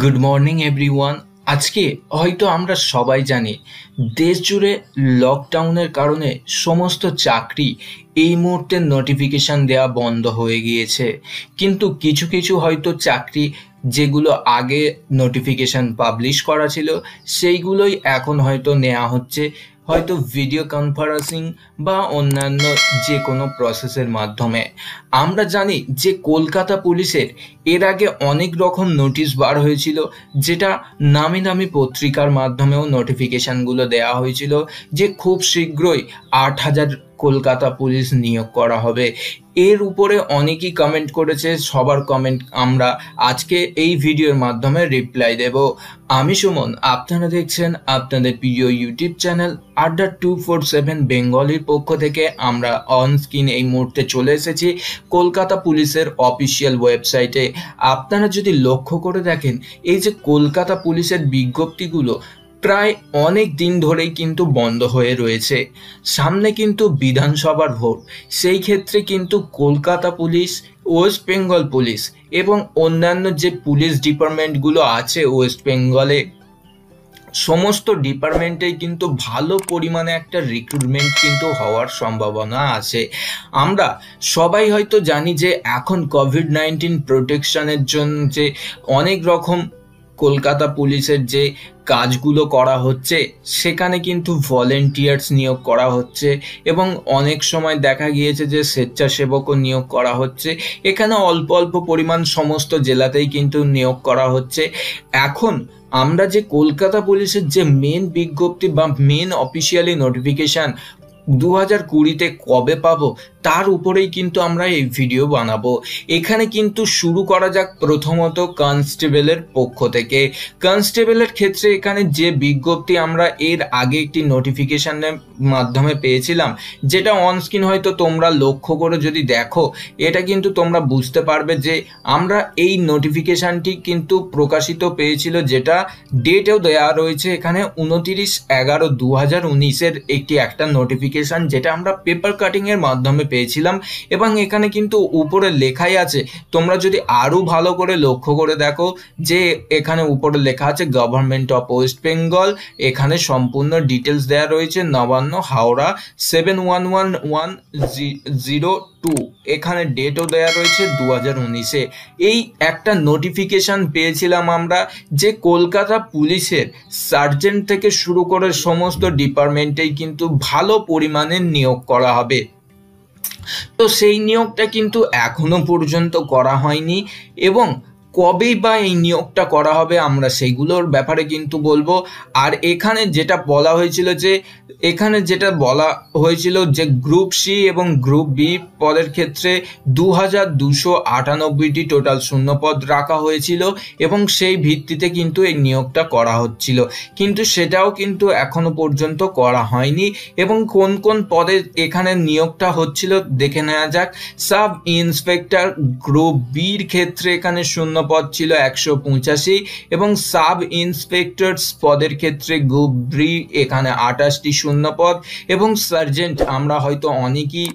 Good morning everyone আজকে হয়তো আমরা সবাই জানি, দেশ জুড়ে লকডাউনের কারণে সমস্ত চাকরি এই মুহূর্তে নোটিফিকেশান দেওয়া বন্ধ হয়ে গিয়েছে। কিন্তু কিছু কিছু হয়তো চাকরি যেগুলো আগে নোটিফিকেশান পাবলিশ করা ছিল, সেইগুলোই এখন হয়তো নেওয়া হচ্ছে। হয়তো ভিডিও কনফারেন্সিং বা অন্যান্য যে কোনো প্রসেসের মাধ্যমে। আমরা জানি যে কলকাতা পুলিশের এর আগে অনেক রকম নোটিশ বার হয়েছিল, যেটা নামি নামি পত্রিকার মাধ্যমেও নোটিফিকেশানগুলো দেওয়া হয়েছিল যে খুব শীঘ্রই আট হাজার কলকাতা পুলিশ নিয়োগ করা হবে। এর উপরে অনেকেই কমেন্ট করেছে, সবার কমেন্ট আমরা আজকে এই ভিডিওর মাধ্যমে রিপ্লাই দেব। আমি সুমন, আপনারা দেখছেন আপনাদের প্রিয় YouTube channel Adda two four seven বেঙ্গলির পক্ষ থেকে। আমরা অন স্ক্রিন এই মুহূর্তে চলে এসেছি কলকাতা পুলিশের অফিসিয়াল ওয়েবসাইটে আপনারা যদি লক্ষ্য করে দেখেন, এই যে কলকাতা পুলিশের বিজ্ঞপ্তিগুলো প্রায় অনেক দিন ধরেই কিন্তু বন্ধ হয়ে রয়েছে। সামনে কিন্তু বিধানসভার ভোট। সেই ক্ষেত্রে কিন্তু Kolkata police, west Bengal police এবং অন্যান্য যে পুলিশ ডিপার্টমেন্টগুলো আছে ওয়েস্ট বেঙ্গলে, সমস্ত ডিপার্টমেন্টেই কিন্তু ভালো পরিমাণে একটা রিক্রুটমেন্ট কিন্তু হওয়ার সম্ভাবনা আছে। আমরা সবাই হয়তো জানি যে এখন কোভিড নাইন্টিন প্রোটেকশনের জন্য যে অনেক রকম কলকাতা পুলিশের যে কাজগুলো করা হচ্ছে, সেখানে কিন্তু ভলেন্টিয়ার্স নিয়োগ করা হচ্ছে এবং অনেক সময় দেখা গিয়েছে যে স্বেচ্ছাসেবকও নিয়োগ করা হচ্ছে। এখানে অল্প অল্প পরিমাণ সমস্ত জেলাতেই কিন্তু নিয়োগ করা হচ্ছে। এখন আমরা যে কলকাতা পুলিশের যে মেন বিজ্ঞপ্তি বা মেন অফিসিয়ালি নোটিফিকেশান দু হাজার কুড়িতে কবে পাবো? তার উপরেই কিন্তু আমরা এই ভিডিও বানাবো। এখানে কিন্তু শুরু করা যাক প্রথমত কনস্টেবলের পক্ষ থেকে। কনস্টেবলের ক্ষেত্রে এখানে যে বিজ্ঞপ্তি আমরা এর আগে একটি নোটিফিকেশনের মাধ্যমে পেয়েছিলাম, যেটা অনস্ক্রিন হয়তো তোমরা লক্ষ্য করে যদি দেখো, এটা কিন্তু তোমরা বুঝতে পারবে যে আমরা এই নোটিফিকেশানটি কিন্তু প্রকাশিত পেয়েছিল যেটা ডেটেও দেওয়া রয়েছে এখানে উনতিরিশ এগারো দু হাজার উনিশের একটি একটা নোটিফিকেশান যেটা আমরা পেপার কাটিংয়ের মাধ্যমে পেয়েছিলাম এবং এখানে কিন্তু উপরে লেখাই আছে। তোমরা যদি আরও ভালো করে লক্ষ্য করে দেখো যে এখানে উপরে লেখা আছে গভর্নমেন্ট অফ ওয়েস্ট বেঙ্গল এখানে সম্পূর্ণ ডিটেলস দেওয়া রয়েছে, Nabanna Howrah seven one one one zero two এখানে ডেটও দেওয়া রয়েছে দু হাজার উনিশে। এই একটা নোটিফিকেশান পেয়েছিলাম আমরা যে কলকাতা পুলিশের সার্জেন্ট থেকে শুরু করে সমস্ত ডিপার্টমেন্টেই কিন্তু ভালো পরিমাণে নিয়োগ করা হবে। তো সেই নিয়োগটা কিন্তু এখনও পর্যন্ত করা হয়নি এবং কবেই বা এই নিয়োগটা করা হবে আমরা সেইগুলোর ব্যাপারে কিন্তু বলব। আর এখানে যেটা বলা হয়েছিল যে, এখানে যেটা বলা হয়েছিল যে গ্রুপ সি এবং গ্রুপ বি পদের ক্ষেত্রে দু হাজার দুশো আটানব্বইটি টোটাল শূন্যপদ রাখা হয়েছিল এবং সেই ভিত্তিতে কিন্তু এই নিয়োগটা করা হচ্ছিল। কিন্তু সেটাও কিন্তু এখনও পর্যন্ত করা হয়নি এবং কোন কোন পদে এখানে নিয়োগটা হচ্ছিল দেখে নেওয়া যাক। সাব ইন্সপেক্টর গ্রুপ বির ক্ষেত্রে এখানে শূন্য পদ ছিল একশো পঁচাশি এবং সাব ইন্সপেক্টর পদের ক্ষেত্রে বি এখানে আঠাশটি শূন্য পদ এবং সার্জেন্ট আমরা হয়তো অনেকেই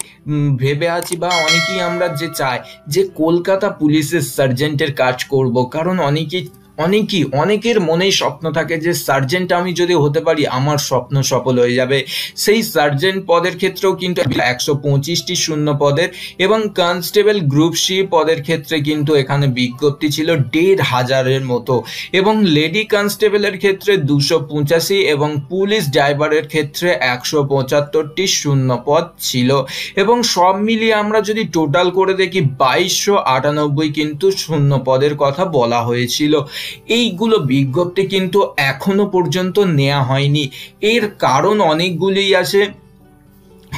ভেবে আছি বা অনেকেই আমরা যে চাই যে কলকাতা পুলিশের সার্জেন্টের কাজ করব। কারণ অনেকেই অনেকই, অনেকের মনেই স্বপ্ন থাকে যে সার্জেন্ট আমি যদি হতে পারি, আমার স্বপ্ন সফল হয়ে যাবে। সেই সার্জেন্ট পদের ক্ষেত্রেও কিন্তু একশো পঁচিশটি শূন্য পদের এবং কনস্টেবল গ্রুপ সি পদের ক্ষেত্রে কিন্তু এখানে বিজ্ঞপ্তি ছিল দেড় হাজারের মতো এবং লেডি কনস্টেবলের ক্ষেত্রে দুশো পঁচাশি এবং পুলিশ ড্রাইভারের ক্ষেত্রে একশো পঁচাত্তরটি শূন্য পদ ছিল এবং সব মিলিয়ে আমরা যদি টোটাল করে দেখি, বাইশশো আটানব্বই কিন্তু শূন্য পদের কথা বলা হয়েছিল। এইগুলো বিজ্ঞপ্তি কিন্তু এখনও পর্যন্ত নেওয়া হয়নি। এর কারণ অনেকগুলিই আছে।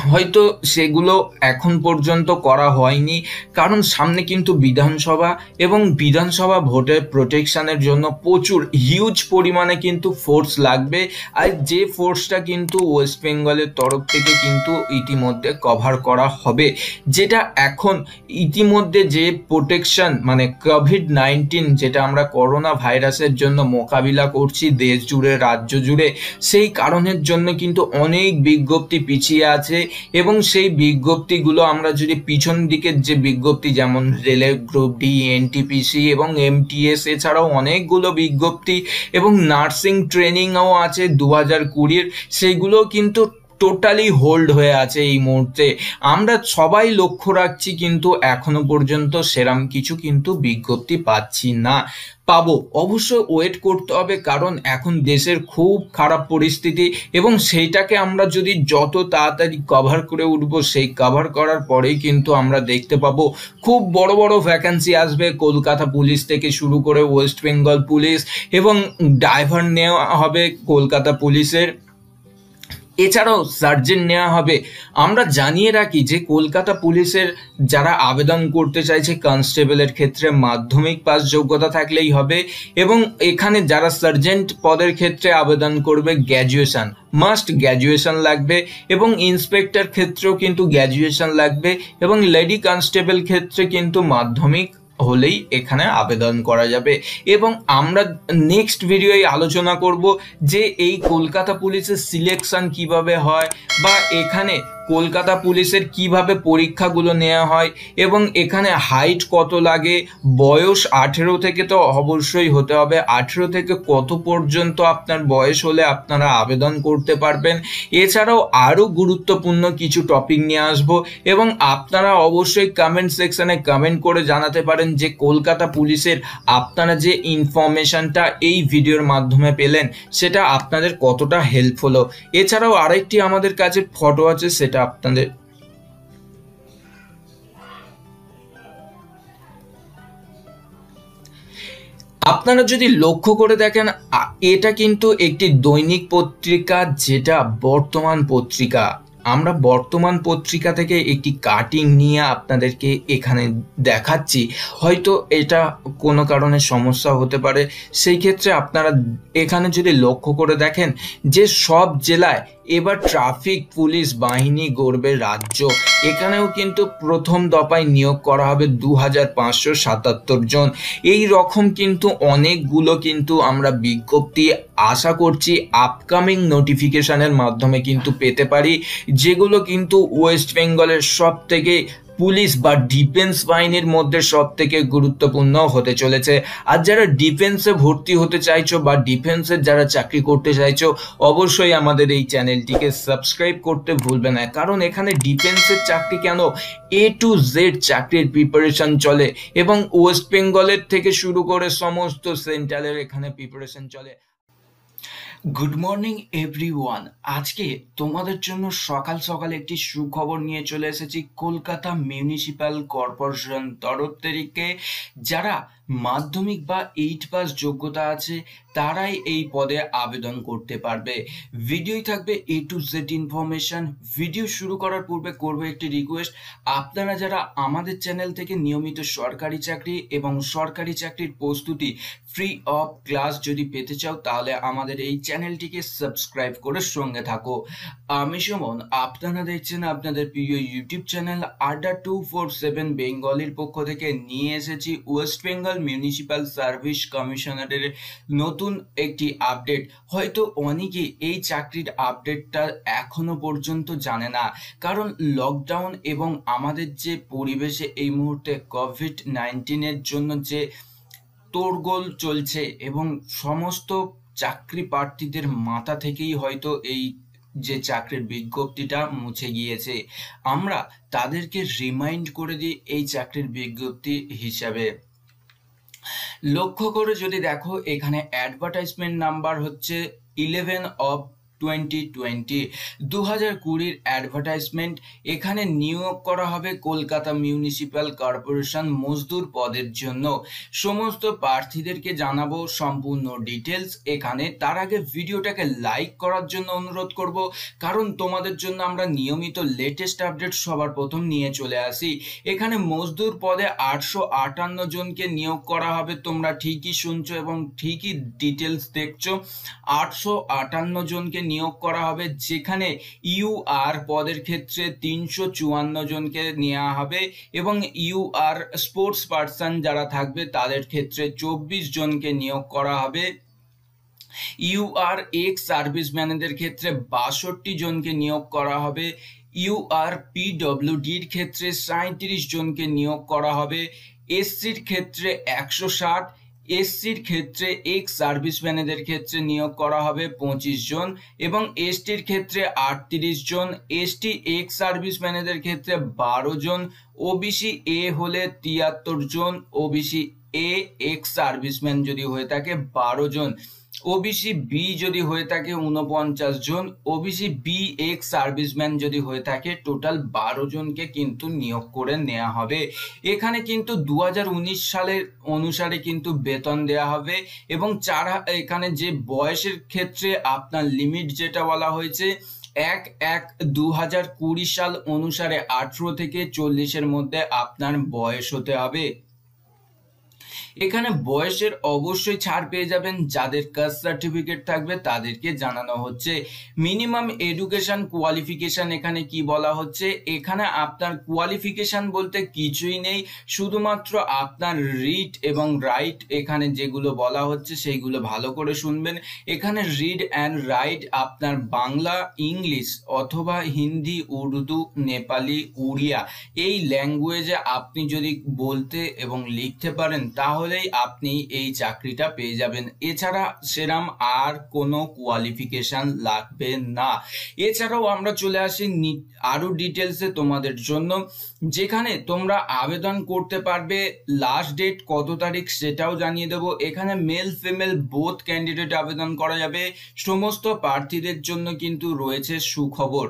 হয়তো সেগুলো এখন পর্যন্ত করা হয়নি, কারণ সামনে কিন্তু বিধানসভা এবং বিধানসভা ভোটের প্রোটেকশানের জন্য প্রচুর হিউজ পরিমাণে কিন্তু ফোর্স লাগবে, আর যে ফোর্সটা কিন্তু ওয়েস্ট বেঙ্গলের তরফ থেকে কিন্তু ইতিমধ্যে কভার করা হবে। যেটা এখন ইতিমধ্যে যে প্রোটেকশন মানে কোভিড নাইন্টিন যেটা আমরা করোনা ভাইরাসের জন্য মোকাবিলা করছি দেশ জুড়ে, রাজ্য জুড়ে, সেই কারণের জন্য কিন্তু অনেক বিজ্ঞপ্তি পিছিয়ে আছে। এবং সেই বিজ্ঞপ্তিগুলো আমরা যদি পিছন দিকের যে বিজ্ঞপ্তি, যেমন রেলের গ্রুপ ডি এনটিপিসি এবং এমটিএস এছাড়াও অনেকগুলো বিজ্ঞপ্তি এবং নার্সিং ট্রেনিংও আছে দু হাজার কুড়ির সেইগুলো কিন্তু টোটালি হোল্ড হয়ে আছে এই মুহূর্তে। আমরা সবাই লক্ষ্য রাখছি কিন্তু এখনও পর্যন্ত সেরাম কিছু কিন্তু বিজ্ঞপ্তি পাচ্ছি না। পাবো। অবশ্যই ওয়েট করতে হবে কারণ এখন দেশের খুব খারাপ পরিস্থিতি এবং সেইটাকে আমরা যদি যত তাড়াতাড়ি কভার করে উঠব, সেই কভার করার পরেই কিন্তু আমরা দেখতে পাবো খুব বড় বড় ভ্যাকেন্সি আসবে। কলকাতা পুলিশ থেকে শুরু করে ওয়েস্ট বেঙ্গল পুলিশ এবং ড্রাইভার নেওয়া হবে কলকাতা পুলিশের। এছাড়াও সার্জেন্ট নেওয়া হবে। আমরা জানিয়ে রাখি যে কলকাতা পুলিশের যারা আবেদন করতে চাইছে কনস্টেবলের ক্ষেত্রে মাধ্যমিক পাস যোগ্যতা থাকলেই হবে এবং এখানে যারা সার্জেন্ট পদের ক্ষেত্রে আবেদন করবে গ্র্যাজুয়েশন, মাস্ট গ্র্যাজুয়েশন লাগবে এবং ইন্সপেক্টর ক্ষেত্রেও কিন্তু গ্র্যাজুয়েশন লাগবে এবং লেডি কনস্টেবল ক্ষেত্রে কিন্তু মাধ্যমিক হলেই এখানে আবেদন করা যাবে। এবং আমরা নেক্সট ভিডিওয় আলোচনা করব যে এই কলকাতা পুলিশের সিলেকশন কীভাবে হয় বা এখানে কলকাতা পুলিশের কীভাবে পরীক্ষাগুলো নেওয়া হয় এবং এখানে হাইট কত লাগে, বয়স আঠেরো থেকে তো অবশ্যই হতে হবে। আঠেরো থেকে কত পর্যন্ত আপনার বয়স হলে আপনারা আবেদন করতে পারবেন। এছাড়াও আরও গুরুত্বপূর্ণ কিছু টপিক নিয়ে আসব এবং আপনারা অবশ্যই কমেন্ট সেকশানে কমেন্ট করে জানাতে পারেন যে কলকাতা পুলিশের আপনারা যে ইনফরমেশনটা এই ভিডিওর মাধ্যমে পেলেন, সেটা আপনাদের কতটা হেল্প হলো এছাড়াও আরেকটি আমাদের কাছে ফটো আছে, সেটা আপনারা যদি লক্ষ্য করে দেখেন এটা কিন্তু একটি দৈনিক পত্রিকা, যেটা বর্তমান পত্রিকা। আমরা বর্তমান পত্রিকা থেকে একটি কাটিং নিয়ে আপনাদেরকে এখানে দেখাচ্ছি। হয়তো এটা কোনো কারণে সমস্যা হতে পারে। সেই ক্ষেত্রে আপনারা এখানে যদি লক্ষ্য করে দেখেন, যে সব জেলায় এবার ট্রাফিক, পুলিশ, বাহিনী গড়বে রাজ্য। এখানেও কিন্তু প্রথম দফায় নিয়োগ করা হবে দু হাজার পাঁচশো সাতাত্তর জন। এই রকম কিন্তু অনেকগুলো কিন্তু আমরা বিজ্ঞপ্তি আশা করছি আপকামিং নোটিফিকেশানের মাধ্যমে কিন্তু পেতে পারি, যেগুলো কিন্তু ওয়েস্ট বেঙ্গলের সব থেকে পুলিশ বা ডিফেন্স বাহিনীর মধ্যে সব থেকে গুরুত্বপূর্ণ হতে চলেছে। আর যারা ডিফেন্সে ভর্তি হতে চাইছো বা ডিফেন্সের যারা চাকরি করতে চাইছো, অবশ্যই আমাদের এই চ্যানেলটিকে সাবস্ক্রাইব করতে ভুলবে না। কারণ এখানে ডিফেন্সের চাকরি কেন? এ টু জেড চাকরির প্রিপারেশন চলে এবং ওয়েস্ট বেঙ্গলের থেকে শুরু করে সমস্ত সেন্ট্রালের এখানে প্রিপারেশন চলে। গুড মর্নিং এভরিওয়ান আজকে তোমাদের জন্য সকাল সকাল একটি সুখবর নিয়ে চলে এসেছি কলকাতা মিউনিসিপ্যাল কর্পোরেশন তরফ থেকে, যারা মাধ্যমিক বা এইট পাস যোগ্যতা আছে তারাই এই পদে আবেদন করতে পারবে। ভিডিওই থাকবে A to Z information video শুরু করার পূর্বে করব একটি রিকোয়েস্ট আপনারা যারা আমাদের চ্যানেল থেকে নিয়মিত সরকারি চাকরি এবং সরকারি চাকরির প্রস্তুতি ফ্রি অফ ক্লাস যদি পেতে চাও, তাহলে আমাদের এই চ্যানেলটিকে সাবস্ক্রাইব করে সঙ্গে থাকো। আমি সুমন, আপনারা দেখছেন আপনাদের প্রিয় YouTube channel Adda two four seven বেঙ্গলির পক্ষ থেকে। নিয়ে এসেছি ওয়েস্ট বেঙ্গল মিউনিসিপ্যাল সার্ভিস কমিশনারের নতুন একটি আপডেট হয়তো অনেকে এই চাকরির আপডেটটা এখনও পর্যন্ত জানে না। কারণ লকডাউন এবং আমাদের যে পরিবেশে এই মুহূর্তে কোভিড নাইন্টিনের জন্য যে তোড়গোল চলছে এবং সমস্ত চাকরি প্রার্থীদের মাথা থেকেই হয়তো এই যে চাকরির বিজ্ঞপ্তিটা মুছে গিয়েছে। আমরা তাদেরকে রিমাইন্ড করে দিই এই চাকরির বিজ্ঞপ্তি হিসাবে। লক্ষ্য করে যদি দেখো এখানে অ্যাডভার্টাইজমেন্ট নাম্বার হচ্ছে ইলেভেন অফ টোয়েন্টি টোয়েন্টি দু হাজার কুড়ির অ্যাডভার্টাইজমেন্ট এখানে নিয়োগ করা হবে কলকাতা মিউনিসিপ্যাল কর্পোরেশন মজদুর পদের জন্য। সমস্ত প্রার্থীদেরকে জানাব সম্পূর্ণ ডিটেলস এখানে। তার আগে ভিডিওটাকে লাইক করার জন্য অনুরোধ করব, কারণ তোমাদের জন্য আমরা নিয়মিত লেটেস্ট আপডেট সবার প্রথম নিয়ে চলে আসি। এখানে মজদুর পদে আটশো আটান্ন জনকে নিয়োগ করা হবে, তোমরা ঠিকই শুনছো এবং ঠিকই ডিটেলস দেখছ। আটশো আটান্ন জনকে নিয়োগ করা হবে, যেখানে ইউআর পদের ক্ষেত্রে তিনশো চুয়ান্ন জনকে নেওয়া হবে এবং ইউআর স্পোর্টস পার্সন যারা থাকবে তাদের ক্ষেত্রে চব্বিশ জনকে নিয়োগ করা হবে। ইউআর এক্স সার্ভিসম্যানদের ক্ষেত্রে বাষট্টি জনকে নিয়োগ করা হবে। ইউআরপিডব্লিউডির ক্ষেত্রে সাঁত্রিশ জনকে নিয়োগ করা হবে। এসসির ক্ষেত্রে একশো ষাট এসসির ক্ষেত্রে এক্স সার্ভিসম্যানেদের ক্ষেত্রে নিয়োগ করা হবে পঁচিশ জন এবং এসটির ক্ষেত্রে আটত্রিশ জন, এসটি এক্স সার্ভিসম্যানেদের ক্ষেত্রে বারো জন, ওবিসি এ হলে তিয়াত্তর জন, ওবিসি এ এক্স সার্ভিসম্যান যদি হয়ে থাকে বারো জন। ওবিসি বি যদি হয়ে থাকে উনপঞ্চাশ জন ওবিসি বি এক্স সার্ভিসম্যান যদি হয়ে থাকে টোটাল বারো জনকে কিন্তু নিয়োগ করে নেওয়া হবে। এখানে কিন্তু দু হাজার উনিশ সালের অনুসারে কিন্তু বেতন দেওয়া হবে এবং চার এখানে যে বয়সের ক্ষেত্রে আপনার লিমিট যেটা বলা হয়েছে, এক এক দু হাজার কুড়ি সাল অনুসারে আঠেরো থেকে চল্লিশের মধ্যে আপনার বয়স হতে হবে। এখানে বয়সের অবশ্যই ছাড় পেয়ে যাবেন। যাদের কাস্ট সার্টিফিকেট থাকবে, তাদেরকে জানানো হচ্ছে। মিনিমাম এডুকেশন কোয়ালিফিকেশন এখানে কি বলা হচ্ছে? এখানে আপনার কোয়ালিফিকেশন বলতে কিছুই নেই। শুধুমাত্র আপনার রিড এবং রাইট এখানে যেগুলো বলা হচ্ছে, সেইগুলো ভালো করে শুনবেন। এখানে রিড অ্যান্ড রাইট আপনার বাংলা, ইংলিশ অথবা হিন্দি, উর্দু, নেপালি, উড়িয়া এই ল্যাঙ্গুয়েজে আপনি যদি বলতে এবং লিখতে পারেন, তাহলে তাহলেই আপনি এই চাকরিটা পেয়ে যাবেন। এছাড়া সেরাম আর কোনো কোয়ালিফিকেশান লাগবে না। এছাড়াও আমরা চলে আসি আরও ডিটেলসে তোমাদের জন্য। যেখানে তোমরা আবেদন করতে পারবে লাস্ট ডেট কত তারিখ সেটাও জানিয়ে দেবো। এখানে মেল ফিমেল বোথ ক্যান্ডিডেট আবেদন করা যাবে। সমস্ত প্রার্থীদের জন্য কিন্তু রয়েছে সুখবর।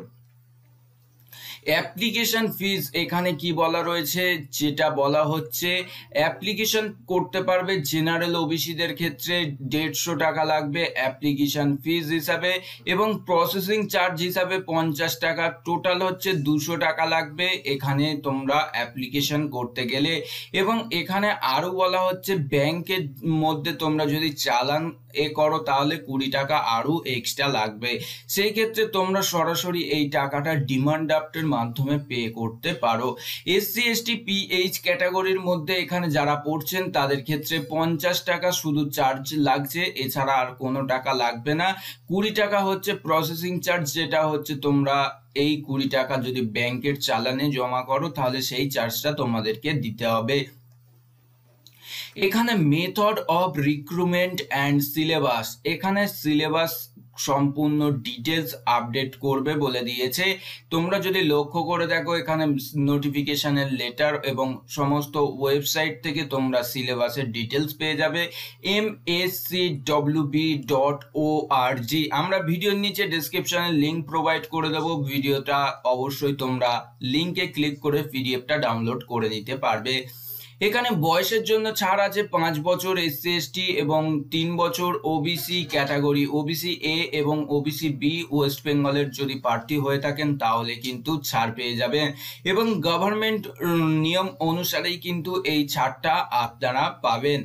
অ্যাপ্লিকেশন ফিজ এখানে কি বলা রয়েছে? যেটা বলা হচ্ছে অ্যাপ্লিকেশন করতে পারবে জেনারেল ওবিসিদের ক্ষেত্রে দেড়শো টাকা লাগবে অ্যাপ্লিকেশন ফিজ হিসাবে এবং প্রসেসিং চার্জ হিসাবে পঞ্চাশ টাকা। টোটাল হচ্ছে দুশো টাকা লাগবে এখানে তোমরা অ্যাপ্লিকেশন করতে গেলে। এবং এখানে আরও বলা হচ্ছে, ব্যাংকের মধ্যে তোমরা যদি চালান এ করো তাহলে কুড়ি টাকা আরও এক্সট্রা লাগবে। সেই ক্ষেত্রে তোমরা সরাসরি এই টাকাটা ডিমান্ড ড্রাফটের মাধ্যমে পে করতে পারো। এসসি এসটি পিএইচ ক্যাটাগরির মধ্যে এখানে যারা পড়ছেন, তাদের ক্ষেত্রে পঞ্চাশ টাকা শুধু চার্জ লাগছে, এছাড়া আর কোনো টাকা লাগবে না। কুড়ি টাকা হচ্ছে প্রসেসিং চার্জ যেটা হচ্ছে তোমরা এই কুড়ি টাকা যদি ব্যাংকের চালানে জমা করো, তাহলে সেই চার্জটা তোমাদেরকে দিতে হবে। এখানে method of recruitment and syllabus এখানে সিলেবাস সম্পূর্ণ ডিটেলস আপডেট করবে বলে দিয়েছে। তোমরা যদি লক্ষ্য করে দেখো, এখানে নোটিফিকেশনের লেটার এবং সমস্ত ওয়েবসাইট থেকে তোমরা সিলেবাসের ডিটেলস পেয়ে যাবে। M S C W B dot O R G আমরা ভিডিওর নিচে ডিসক্রিপশনে লিঙ্ক প্রোভাইড করে দেবো। ভিডিওটা অবশ্যই তোমরা লিঙ্কে ক্লিক করে পিডিএফটা ডাউনলোড করে নিতে পারবে। এখানে বয়সের জন্য ছাড় আছে পাঁচ বছর এসসি এসটি এবং তিন বছর ওবিসি ক্যাটাগরি ওবিসি এ এবং ওবিসি বি ওয়েস্ট বেঙ্গলের যদি প্রার্থী হয়ে থাকেন তাহলে কিন্তু ছাড় পেয়ে যাবেন। এবং গভর্নমেন্ট নিয়ম অনুসারেই কিন্তু এই ছাড়টা আপনারা পাবেন।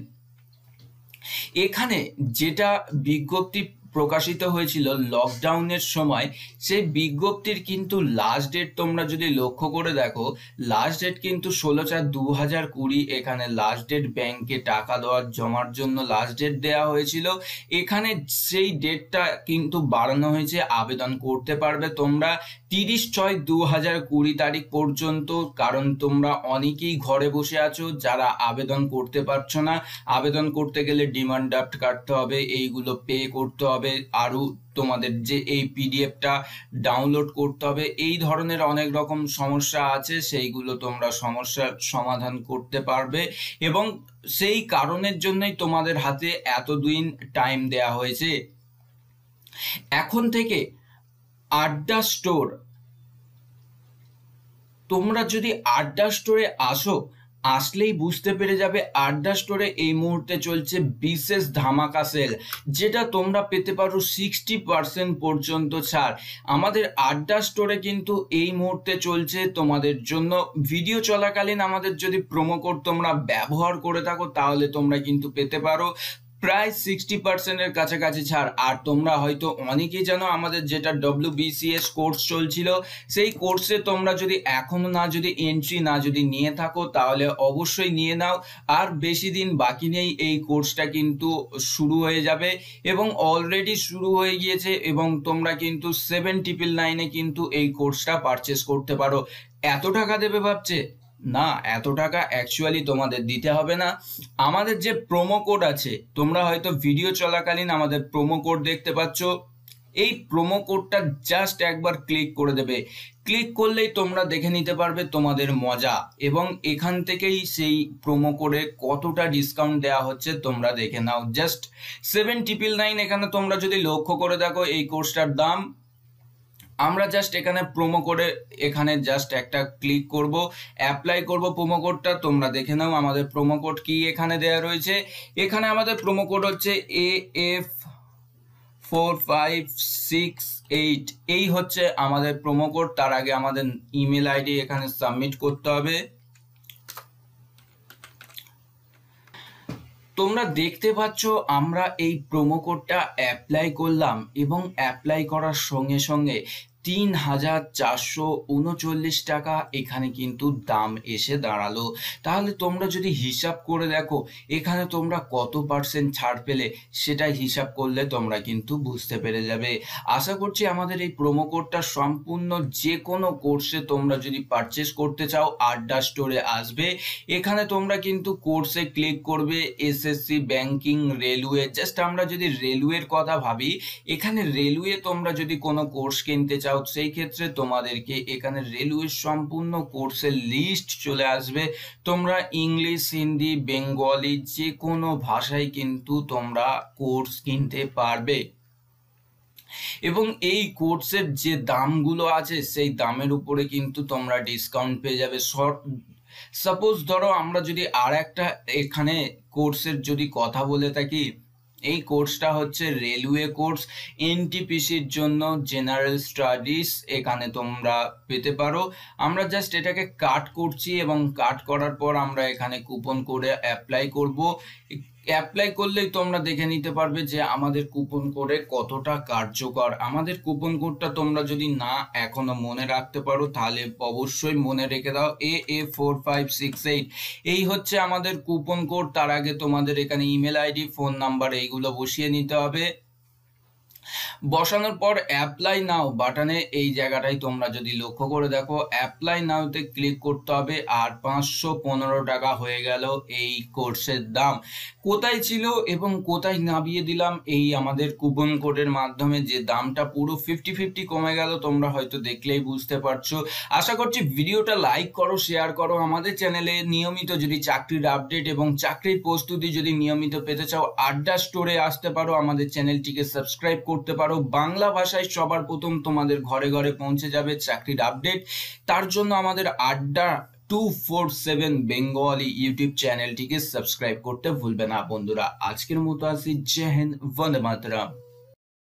এখানে যেটা বিজ্ঞপ্তি প্রকাশিত হয়েছিল লকডাউনের সময়। সেই বিজ্ঞপ্তির কিন্তু লাস্ট ডেট তোমরা যদি লক্ষ্য করে দেখো লাস্ট ডেট কিন্তু ষোলো চার দু হাজার কুড়ি, এখানে লাস্ট ডেট ব্যাংকে টাকা দেওয়ার জমার জন্য লাস্ট ডেট দেওয়া হয়েছিল। এখানে সেই ডেটটা কিন্তু বাড়ানো হয়েছে, আবেদন করতে পারবে তোমরা। তিরিশ ছয় দু হাজার কুড়ি তারিখ পর্যন্ত, কারণ তোমরা অনেকেই ঘরে বসে আছো যারা আবেদন করতে পারছ না। আবেদন করতে গেলে ডিমান্ড ড্রাফট কাটতে হবে, এইগুলো পে করতে হবে, আরও তোমাদের যে এই পিডিএফটা ডাউনলোড করতে হবে, এই ধরনের অনেক রকম সমস্যা আছে, সেইগুলো তোমরা সমস্যার সমাধান করতে পারবে। এবং সেই কারণের জন্যই তোমাদের হাতে এতদিন টাইম দেয়া হয়েছে। এখন থেকে আড্ডা স্টোর। তোমরা যদি আড্ডা স্টোরে আসো, আসলেই বুঝতে পেরে যাবে আড্ডা স্টোরে এই মুহূর্তে চলছে বিশেষ ধামাকা সেল, যেটা তোমরা পেতে পারো সিক্সটি পার্সেন্ট পর্যন্ত ছাড়। আমাদের আড্ডা স্টোরে কিন্তু এই মুহূর্তে চলছে তোমাদের জন্য। ভিডিও চলাকালীন আমাদের যদি প্রোমো কোড তোমরা ব্যবহার করে থাকো, তাহলে তোমরা কিন্তু পেতে পারো। প্রায় সিক্সটি পার্সেন্টের কাছাকাছি ছাড়। আর তোমরা হয়তো অনেকেই জানো আমাদের যেটা ডব্লিউ বিসিএস কোর্স চলছিল, সেই কোর্সে তোমরা যদি এখনও না যদি এন্ট্রি না যদি নিয়ে থাকো, তাহলে অবশ্যই নিয়ে নাও। আর বেশি দিন বাকি নেই, এই কোর্সটা কিন্তু শুরু হয়ে যাবে এবং অলরেডি শুরু হয়ে গিয়েছে এবং তোমরা কিন্তু সেভেন ট্রিপল নাইনে কিন্তু এই কোর্সটা পারচেস করতে পারো। এত টাকা দেবে ভাবছে? না, এত টাকা অ্যাকচুয়ালি তোমাদের দিতে হবে না। আমাদের যে প্রোমো কোড আছে, তোমরা হয়তো ভিডিও চলাকালীন আমাদের প্রোমো কোড দেখতে পাচ্ছ। এই প্রোমো কোডটা জাস্ট একবার ক্লিক করে দেবে। ক্লিক করলেই তোমরা দেখে নিতে পারবে তোমাদের মজা। এবং এখান থেকেই সেই প্রোমো কোডে কতটা ডিসকাউন্ট দেওয়া হচ্ছে তোমরা দেখে নাও। জাস্ট সেভেন ট্রিপল নাইন এখানে তোমরা যদি লক্ষ্য করে দেখো, এই কোর্সটার দাম আমরা জাস্ট এখানে প্রোমো কোডে এখানে জাস্ট একটা ক্লিক করব অ্যাপ্লাই করব প্রোমো কোডটা তোমরা দেখে নাও আমাদের প্রোমো কোড কি এখানে দেয়া রয়েছে। এখানে আমাদের প্রোমো কোড হচ্ছে A F four five six eight এই হচ্ছে আমাদের প্রোমো কোড তার আগে আমাদের ইমেল আইডি এখানে সাবমিট করতে হবে। তোমরা দেখতে পাচ্ছ আমরা এই প্রোমো কোডটা অ্যাপ্লাই করলাম এবং অ্যাপ্লাই করার সঙ্গে সঙ্গে তিন হাজার চারশো উনচল্লিশ টাকা এখানে কিন্তু দাম এসে দাঁড়াল। তাহলে তোমরা যদি হিসাব করে দেখো, এখানে তোমরা কত পার্সেন্ট ছাড় পেলে সেটা হিসাব করলে তোমরা কিন্তু বুঝতে পেরে যাবে। আশা করছি আমাদের এই প্রোমো কোডটা সম্পূর্ণ যে কোনো কোর্সে তোমরা যদি পারচেস করতে চাও, আড্ডা স্টোরে আসবে। এখানে তোমরা কিন্তু কোর্সে ক্লিক করবে এসএসসি ব্যাংকিং রেলওয়ে জাস্ট আমরা যদি রেলওয়ের কথা ভাবি, এখানে রেলওয়ে তোমরা যদি কোনো কোর্স কিনতে চাও সেই ক্ষেত্রে তোমাদেরকে এখানে রেলওয়ে সম্পূর্ণ কোর্সের লিস্ট চলে আসবে। তোমরা ইংলিশ হিন্দি বেঙ্গলি যে কোনো ভাষায় কিন্তু তোমরা কোর্স কিনতে পারবে। এবং এই কোর্সের যে দামগুলো আছে, সেই দামের উপরে কিন্তু তোমরা ডিসকাউন্ট পেয়ে যাবে। শর্ট সাপোজ ধরো আমরা যদি আর একটা এখানে কোর্সের যদি কথা বলে থাকি এই কোর্সটা হচ্ছে রেলওয়ে কোর্স এনটিপিসির জন্য জেনারেল স্টাডিজ এখানে তোমরা পেতে পারো। আমরা জাস্ট এটাকে কাট করছি এবং কাট করার পর আমরা এখানে কুপন করে অ্যাপ্লাই করব। অ্যাপ্লাই করলেই তোমরা দেখে নিতে পারবে যে আমাদের কুপন কোডে কতটা কার্যকর। আমাদের কুপন কোডটা তোমরা যদি না এখনও মনে রাখতে পারো, তাহলে অবশ্যই মনে রেখে দাও A A four five six eight এই হচ্ছে আমাদের কুপন কোড তার আগে তোমাদের এখানে ইমেল আইডি ফোন নাম্বার এইগুলো বসিয়ে নিতে হবে। বসানোর পর অ্যাপ্লাই নাও বাটনে এই জায়গাটাই তোমরা যদি লক্ষ্য করে দেখো অ্যাপ্লাই নাওতে ক্লিক করতে হবে আর পাঁচশো পনেরো টাকা হয়ে গেল এই কোর্সের দাম। কোথায় ছিল এবং কোথায় নামিয়ে দিলাম এই আমাদের কুপন কোডের মাধ্যমে? যে দামটা পুরো ফিফটি ফিফটি কমে গেল, তোমরা হয়তো দেখলেই বুঝতে পারছ। আশা করছি ভিডিওটা লাইক করো শেয়ার করো। আমাদের চ্যানেলে নিয়মিত যদি চাকরির আপডেট এবং চাকরির প্রস্তুতি যদি নিয়মিত পেতে চাও, আড্ডা স্টোরে আসতে পারো। আমাদের চ্যানেলটিকে সাবস্ক্রাইব করতে পারো। বাংলা ভাষায় সবার প্রথম তোমাদের ঘরে ঘরে পৌঁছে যাবে চাকরির আপডেট তার জন্য আমাদের Adda two four seven Bengali YouTube চ্যানেলটিকে সাবস্ক্রাইব করতে ভুলবে না। বন্ধুরা, আজকের মতো আসি। জেহেন বন্দে মাতরম।